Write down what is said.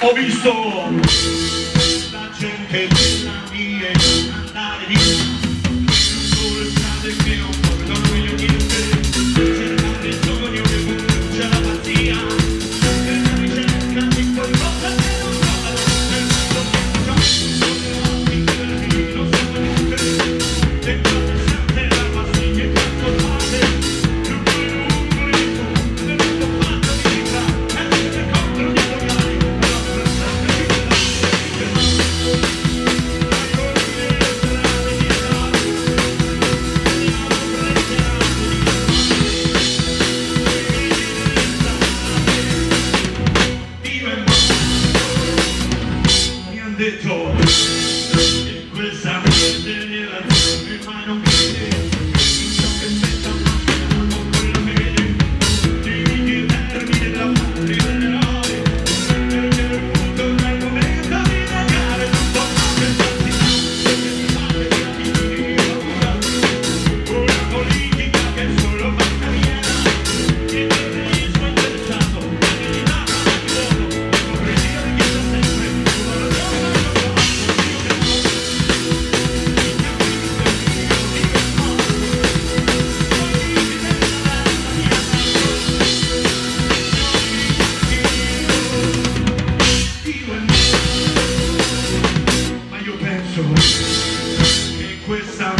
ho visto la gente della mia andare via. little che questa